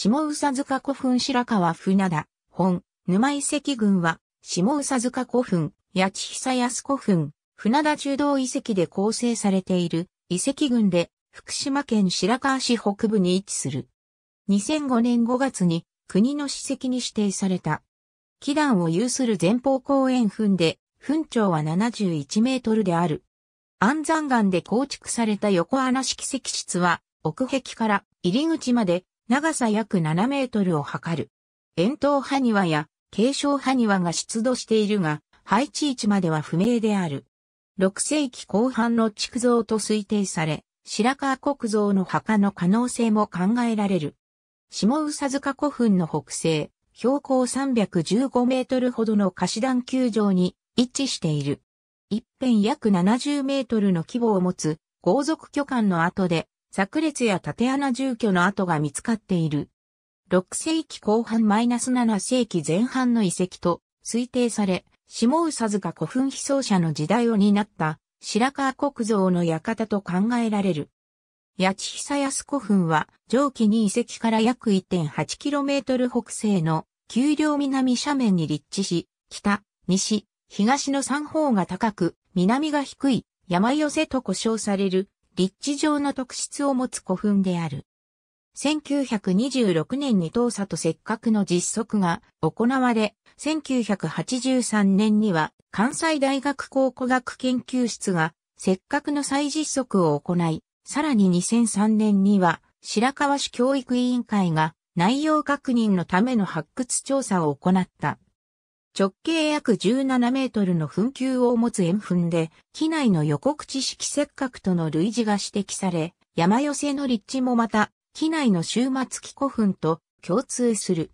下宇佐塚古墳白川船田、本、沼遺跡群は、下宇佐塚古墳、八千久安古墳、船田中道遺跡で構成されている遺跡群で、福島県白河市北部に位置する。2005年5月に国の史跡に指定された。祈壇を有する前方公園墳で、墳長は71メートルである。安山岩で構築された横穴式石室は、奥壁から入り口まで長さ約7メートルを測る。円筒埴輪や継承埴輪が出土しているが、配置位置までは不明である。6世紀後半の築造と推定され、白川国像の墓の可能性も考えられる。下宇佐塚古墳の北西、標高315メートルほどの貸し段球場に位置している。一辺約70メートルの規模を持つ豪族巨漢の跡で、炸裂や縦穴住居の跡が見つかっている。6世紀後半マイナス7世紀前半の遺跡と推定され、下宇佐塚古墳被葬者の時代を担った白川国像の館と考えられる。八千久安古墳は上記に遺跡から約 1.8km 北西の丘陵南斜面に立地し、北、西、東の三方が高く、南が低い山寄せと呼称される立地上の特質を持つ古墳である。1926年に当査とせっかくの実測が行われ、1983年には関西大学考古学研究室がせっかくの再実測を行い、さらに2003年には白川市教育委員会が内容確認のための発掘調査を行った。直径約17メートルの墳丘を持つ円墳で、機内の予告地式石角との類似が指摘され、山寄せの立地もまた、機内の終末期古墳と共通する。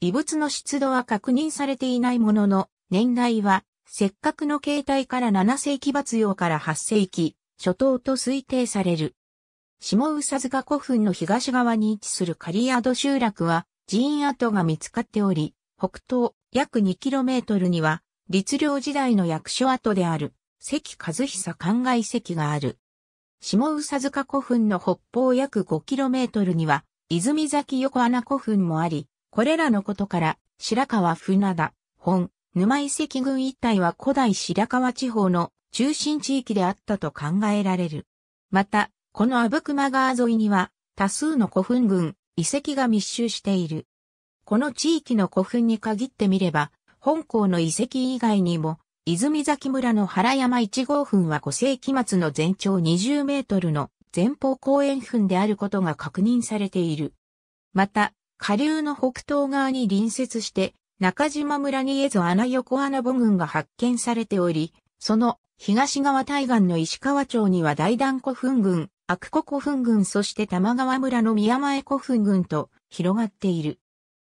異物の出土は確認されていないものの、年代は、石角の形態から7世紀末用から8世紀、初頭と推定される。下宇佐塚古墳の東側に位置する刈宿集落は寺院跡が見つかっており、北東約 2km には律令時代の役所跡である関和久灌漑石がある。下宇佐塚古墳の北方約 5km には泉崎横穴古墳もあり、これらのことから白川船田、本、沼遺跡群一帯は古代白川地方の中心地域であったと考えられる。また、この阿武隈川沿いには多数の古墳群、遺跡が密集している。この地域の古墳に限ってみれば、本校の遺跡以外にも、泉崎村の原山一号墳は5世紀末の全長20メートルの前方公園墳であることが確認されている。また、下流の北東側に隣接して、中島村に江戸穴横穴母群が発見されており、その東側対岸の石川町には大団古墳群、悪古古墳群そして玉川村の宮前古墳群と広がっている。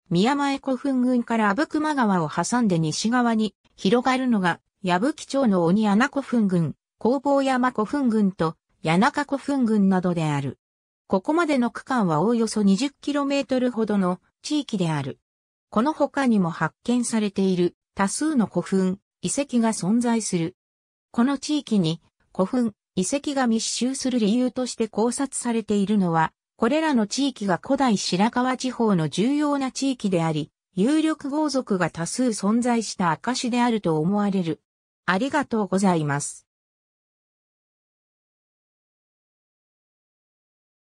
宮前古墳群から阿武隈川を挟んで西側に広がるのが矢吹町の鬼穴古墳群、工房山古墳群と谷中古墳群などである。ここまでの区間はおおよそ 20km ほどの地域である。この他にも発見されている多数の古墳、遺跡が存在する。この地域に古墳、遺跡が密集する理由として考察されているのは、これらの地域が古代白川地方の重要な地域であり、有力豪族が多数存在した証であると思われる。ありがとうございます。